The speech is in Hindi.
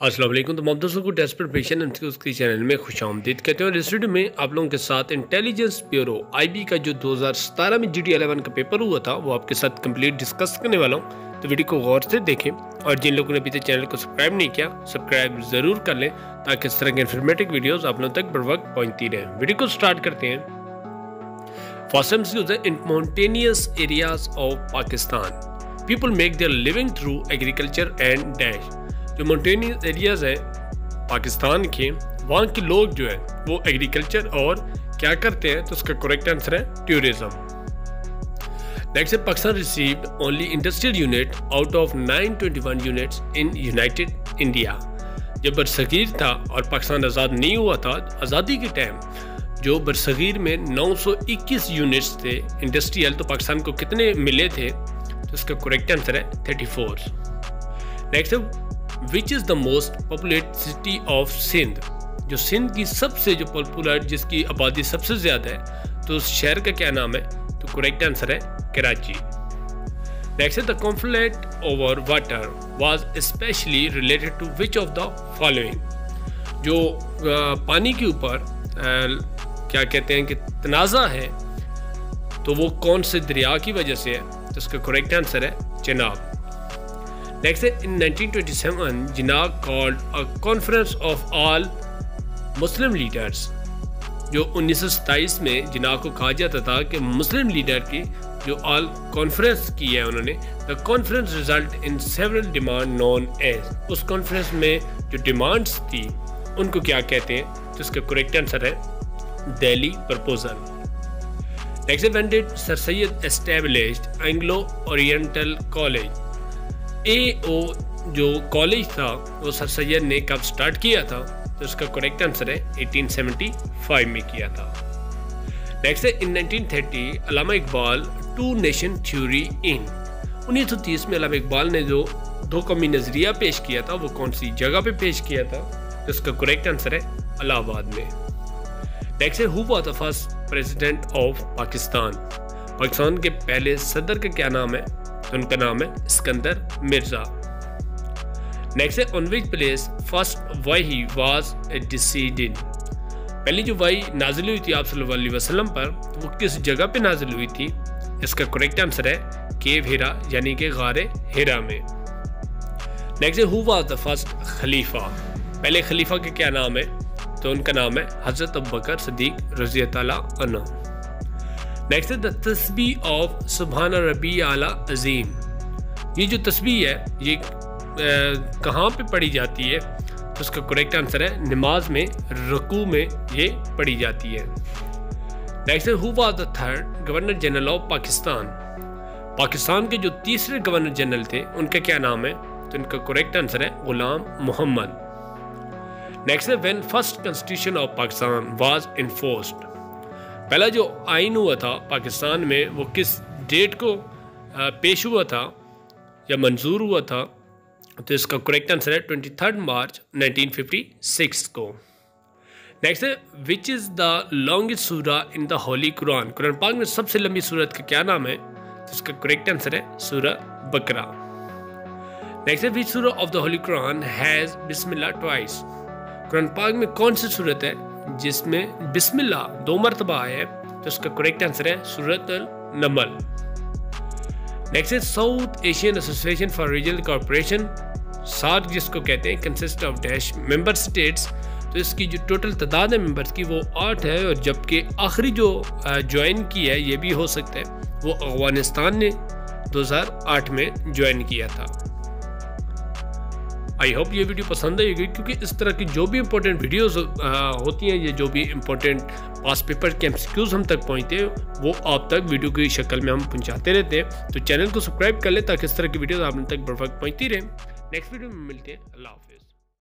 असलम तो दोस्तों को टेस्ट प्रिपरेशन उसके चैनल में खुश आमदीद कहते हैं इस वीडियो में आप लोगों के साथ इंटेलिजेंस ब्यूरो आईबी का जो 2017 में जी डी का पेपर हुआ था, वो आपके साथ कंप्लीट डिस्कस करने वाला हूँ। तो वीडियो को गौर से देखें और जिन लोगों ने अभी तक चैनल को सब्सक्राइब नहीं किया सब्सक्राइब ज़रूर कर लें ताकि इस तरह के इन्फॉर्मेटिव वीडियोज़ आप लोगों तक बर वक्त पहुँचती रहें। वीडियो को स्टार्ट करते हैं। Mountainous areas of Pakistan people make their living through agriculture and dash जो माउंटेनियस एरियाज़ है, पाकिस्तान के, वहाँ के लोग जो है, वो एग्रीकल्चर और क्या करते हैं तो उसका करेक्ट आंसर है टूरिज़्म नेक्स्ट है Pakistan received only industrial unit out of 921 units in united India जब बरसगीर था और पाकिस्तान आज़ाद नहीं हुआ था, आज़ादी के टाइम जो बरसगीर में 921 यूनिट्स थे इंडस्ट्रियल तो पाकिस्तान को कितने मिले थे तो इसका करेक्ट आंसर है 34 नेक्स्ट है which is the most populate city of Sindh जो सिंध की सबसे जो पॉपुलर जिसकी आबादी सबसे ज़्यादा है तो उस शहर का क्या नाम है? तो करेक्ट आंसर है Karachi. Next the conflict over water was specially related to which of the following जो पानी के ऊपर क्या कहते हैं कि तनाज़ा है तो वो कौन से दरिया की वजह से है? तो उसका करेक्ट आंसर है Chenab. Next, in 1927, Jinnah called a conference of all Muslim leaders. जो 1927 में जिना को कहा जाता था कि मुस्लिम लीडर की जो ऑल कॉन्फ्रेंस की है उन्होंने the conference result in several demand known as उस कॉन्फ्रेंस में जो डिमांड्स थी उनको क्या कहते हैं? जिसका करेक्ट आंसर है Delhi proposal next sir Syed established Anglo oriental college A O जो कॉलेज था, वो सर सैयद ने कब स्टार्ट किया था? तो उसका करेक्ट आंसर है 1875 में किया था। नेक्स्ट है in 1930 Allama Iqbal two nation theory in 1930 में अलामा इकबाल ने जो दो कौमी नज़रिया पेश किया था, वो कौन सी जगह पे पेश किया था? तो उसका करेक्ट आंसर है, अलाहाबाद में। नेक्स्ट है who was the first president of Pakistan Pakistan के पहले सदर का क्या नाम है? उनका नाम है सिकंदर मिर्ज़ा। नेक्स्ट है ऑन विच प्लेस फ़र्स्ट वाई वाज डिसीडेड पहली जो वाई नाजिल हुई थी आप सल्लल्लाहु वसल्लम पर, वो किस जगह पे नाजिल हुई थी? इसका करेक्ट आंसर है केव हेरा, यानी कि गार हेरा में। नेक्स्ट है हु वाज द फ़र्स्ट खलीफा? पहले खलीफा के क्या नाम है? तो उनका नाम है हज़रत अबकर सदीक रज़ी अना नेक्स्ट द तस्बी ऑफ़ सुबहान रबी आला अजीम ये जो तस्बी है, ये कहाँ पे पढ़ी जाती है तो उसका करेक्ट आंसर है, नमाज़ में, रकू में ये पढ़ी जाती है। Next who was the third governor general of Pakistan Pakistan के जो तीसरे गवर्नर जनरल थे, उनका क्या नाम है? तो इनका करेक्ट आंसर है, गुलाम मोहम्मद। नेक्स्ट है when first constitution of Pakistan was enforced पहला जो आइन हुआ था पाकिस्तान में, वो किस डेट को पेश हुआ था या मंजूर हुआ था तो इसका करेक्ट आंसर है ट्वेंटी थर्ड मार्च 1956 को। नेक्स्ट है विच इज़ द लॉन्गेस्ट सूरा in the holy Quran Quran पाक में सबसे लंबी सूरत का क्या नाम है? तो इसका करेक्ट आंसर है सूरा बकरा। नेक्स्ट है विच सूरा of the holy Quran has Bismillah twice Quran पाक में कौन सी सूरत है? जिसमें बिस्मिल्ला दो मरतबा आया है तो उसका करेक्ट आंसर है सूरत नमल। नेक्स्ट है South Asian association for regional corporation SAARC जिसको कहते हैं consist of dash member states तो इसकी जो टोटल तादाद है मेंबर्स की, वो आठ है, और जबकि आखिरी जो ज्वाइन की है, ये भी हो सकता है, वो अफ़गानिस्तान ने 2008 में ज्वाइन किया था। आई होप ये वीडियो पसंद आएगी क्योंकि इस तरह की जो भी इंपॉर्टेंट वीडियोस होती हैं, ये जो भी इंपॉर्टेंट पास पेपर के एम हम तक पहुँचते हैं, वो आप तक वीडियो की शक्ल में हम पहुँचाते रहते हैं। तो चैनल को सब्सक्राइब कर लें, ताकि इस तरह की वीडियो आप तक बर वक्त पहुँचती रहे। नेक्स्ट वीडियो में मिलते हैं। अल्लाह हाफिज़।